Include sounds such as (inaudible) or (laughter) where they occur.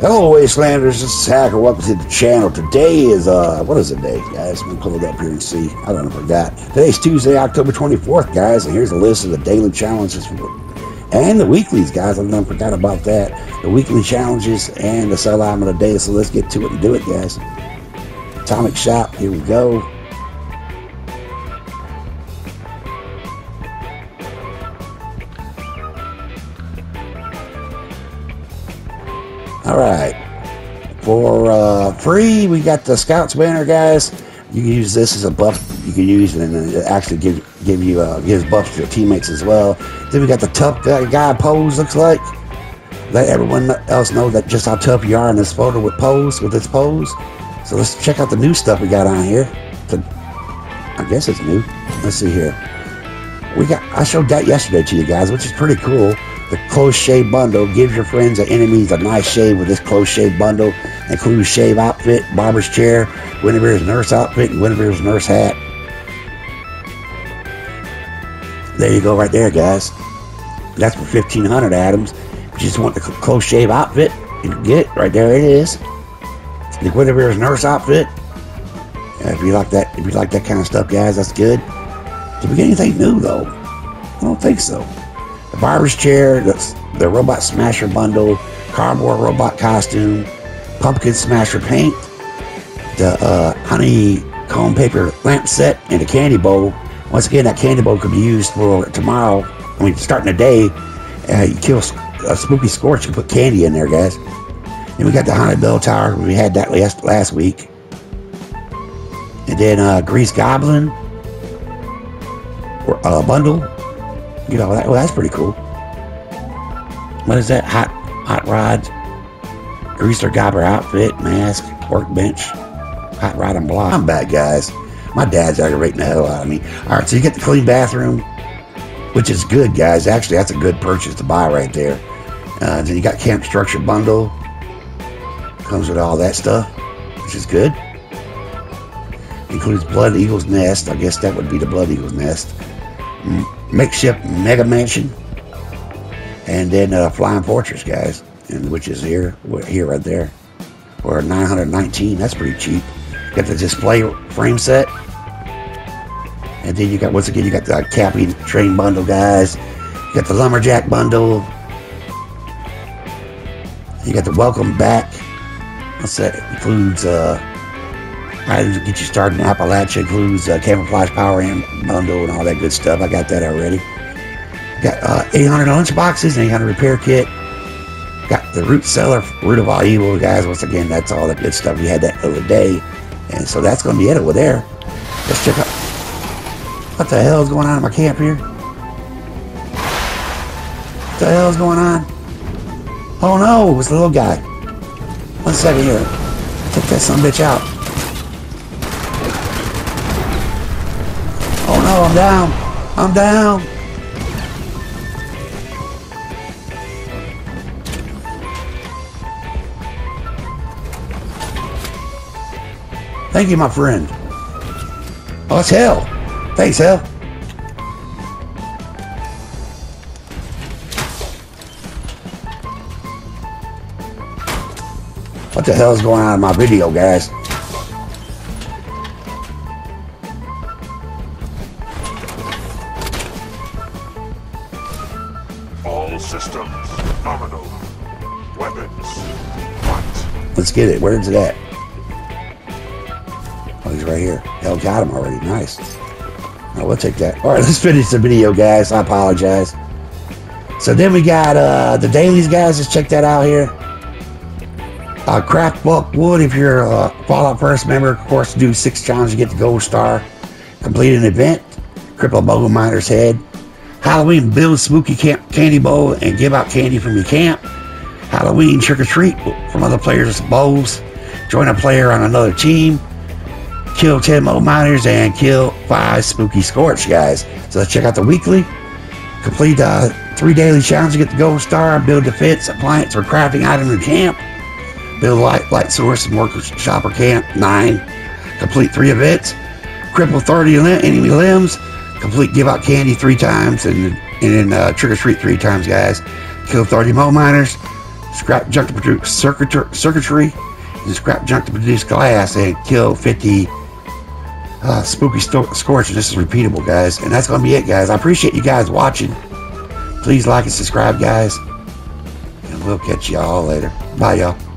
Hello, Wastelanders. This is Hacker. Welcome to the channel. Today is, uh, what is the day, guys? Let me pull it up here and see. I don't know, if I forgot. Today's Tuesday, October 24th, guys, and here's a list of the daily challenges and the weeklies, guys. I forgot about that. The weekly challenges and the sell item of the day. So let's get to it and do it, guys. Atomic Shop, here we go. All right. For uh, free, we got the Scouts banner, guys. You can use this as a buff. You can use it and it actually give give you uh, gives buffs to your teammates as well. Then we got the tough guy, pose. Looks like let everyone else know that just how tough you are in this photo with pose with this pose. So let's check out the new stuff we got on here. The, I guess it's new. Let's see here. We got I showed that yesterday to you guys, which is pretty cool. The close shave bundle gives your friends and enemies a nice shave with this close shave bundle. Includes shave outfit, barber's chair, Guinevere's nurse outfit, and Guinevere's nurse hat. There you go, right there, guys. That's for 1500 atoms. If you just want the close shave outfit, you can get it. right there. It is the Guinevere's nurse outfit. Yeah, if you like that, if you like that kind of stuff, guys, that's good. Did we get anything new though? I don't think so the barber's chair, the, the robot smasher bundle, cardboard robot costume, pumpkin smasher paint, the uh, honeycomb paper lamp set, and a candy bowl. Once again, that candy bowl could be used for tomorrow. I mean, starting the day, uh, you kill a spooky scorch, you put candy in there, guys. And we got the haunted bell tower. We had that last last week. And then uh, Grease Goblin uh, bundle you know, that, well, that's pretty cool. What is that? Hot hot rods, greaser gobber outfit, mask, workbench, hot rod and block. I'm back, guys. My dad's aggravating the hell out of me. All right, so you get the clean bathroom, which is good, guys. Actually, that's a good purchase to buy right there. Uh, then you got camp structure bundle. Comes with all that stuff, which is good. Includes Blood Eagle's Nest. I guess that would be the Blood Eagle's Nest makeshift mega mansion, and then uh, Flying Fortress, guys, and which is here, here right there, for 919. That's pretty cheap. Got the display frame set, and then you got once again you got the Cappy train bundle, guys. You got the lumberjack bundle. You got the welcome back. What's that? Includes uh, to get you started in Appalachia includes uh, camouflage power amp bundle and all that good stuff. I got that already. Got uh, 800 lunch boxes, 800 repair kit. Got the root cellar, root of all evil, guys. Once again, that's all the good stuff. We had that the other day, and so that's going to be it over there. Let's check out what the hell is going on in my camp here. What the hell is going on? Oh no, it's the little guy. One second here. Take that some bitch out. I'm down. I'm down. Thank you, my friend. Oh, it's hell. Thanks, hell. What the hell is going on in my video, guys? Systems nominal. Weapons. What? Let's get it. Where's it at? Oh, he's right here. Hell, got him already. Nice. Now we'll take that. All right, (laughs) let's finish the video, guys. I apologize. So then we got uh, the dailies, guys. Let's check that out here. Uh, craft bulk wood if you're a Fallout First member. Of course, do six challenges to get the gold star. Complete an event. Cripple Bogle Miner's Head. Halloween build a spooky camp candy bowl and give out candy from your camp. Halloween trick or treat from other players' bowls. Join a player on another team. Kill 10 mole miners and kill 5 spooky scorch guys. So let's check out the weekly. Complete uh, 3 daily challenges to get the gold star. Build defense, appliance, or crafting item in camp. Build light, light source and workshop or camp. 9. Complete 3 events. Cripple 30 enemy limbs complete give out candy three times and and then uh, trick or treat three times, guys. Kill 30 mole miners, scrap junk to produce circuitry, and scrap junk to produce glass and kill 50 uh, spooky sto- scorches. This is repeatable, guys. And that's going to be it, guys. I appreciate you guys watching. Please like and subscribe, guys. And we'll catch y'all later. Bye, y'all.